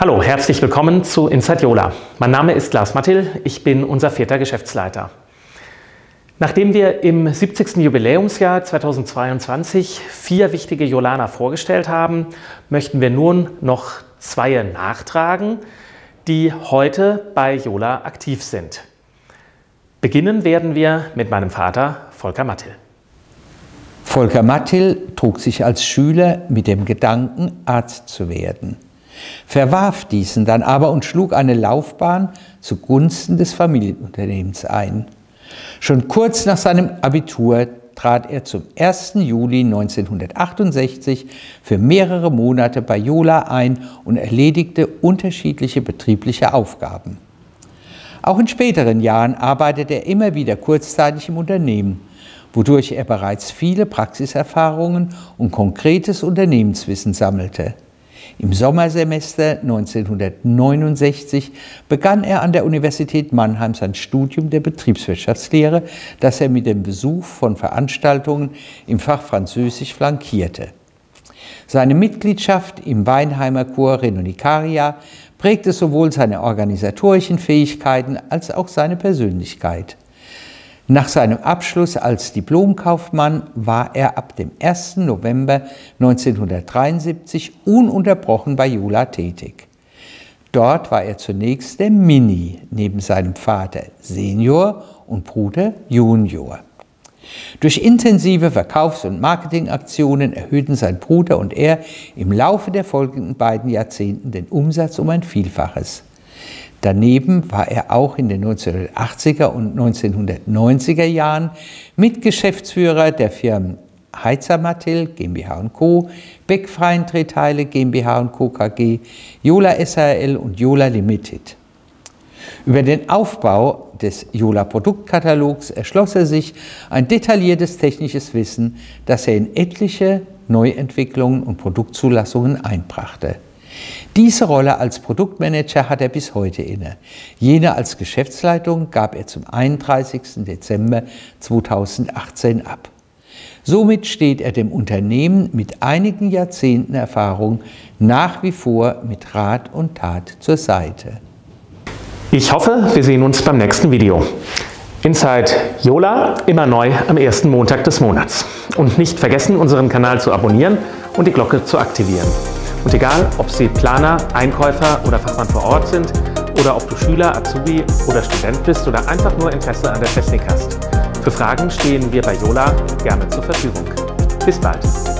Hallo, herzlich willkommen zu Inside Yola. Mein Name ist Lars Mattil, ich bin unser vierter Geschäftsleiter. Nachdem wir im 70. Jubiläumsjahr 2022 vier wichtige Jolaner vorgestellt haben, möchten wir nun noch zwei nachtragen, die heute bei Jola aktiv sind. Beginnen werden wir mit meinem Vater Volker Mattil. Volker Mattil trug sich als Schüler mit dem Gedanken, Arzt zu werden verwarf diesen dann aber und schlug eine Laufbahn zugunsten des Familienunternehmens ein. Schon kurz nach seinem Abitur trat er zum 1. Juli 1968 für mehrere Monate bei Jola ein und erledigte unterschiedliche betriebliche Aufgaben. Auch in späteren Jahren arbeitete er immer wieder kurzzeitig im Unternehmen, wodurch er bereits viele Praxiserfahrungen und konkretes Unternehmenswissen sammelte. Im Sommersemester 1969 begann er an der Universität Mannheim sein Studium der Betriebswirtschaftslehre, das er mit dem Besuch von Veranstaltungen im Fach Französisch flankierte. Seine Mitgliedschaft im Weinheimer Chor Renonicaria prägte sowohl seine organisatorischen Fähigkeiten als auch seine Persönlichkeit. Nach seinem Abschluss als Diplomkaufmann war er ab dem 1. November 1973 ununterbrochen bei Jula tätig. Dort war er zunächst der Mini neben seinem Vater Senior und Bruder Junior. Durch intensive Verkaufs- und Marketingaktionen erhöhten sein Bruder und er im Laufe der folgenden beiden Jahrzehnten den Umsatz um ein Vielfaches. Daneben war er auch in den 1980er und 1990er Jahren Mitgeschäftsführer der Firmen Heizer Mattil GmbH Co., Beck Freien GmbH Co. KG, Jola SRL und Jola Limited. Über den Aufbau des Jola Produktkatalogs erschloss er sich ein detailliertes technisches Wissen, das er in etliche Neuentwicklungen und Produktzulassungen einbrachte. Diese Rolle als Produktmanager hat er bis heute inne. Jene als Geschäftsleitung gab er zum 31. Dezember 2018 ab. Somit steht er dem Unternehmen mit einigen Jahrzehnten Erfahrung nach wie vor mit Rat und Tat zur Seite. Ich hoffe, wir sehen uns beim nächsten Video. Inside Yola immer neu am ersten Montag des Monats. Und nicht vergessen, unseren Kanal zu abonnieren und die Glocke zu aktivieren. Und egal, ob Sie Planer, Einkäufer oder Fachmann vor Ort sind oder ob du Schüler, Azubi oder Student bist oder einfach nur Interesse an der Technik hast. Für Fragen stehen wir bei Yola gerne zur Verfügung. Bis bald!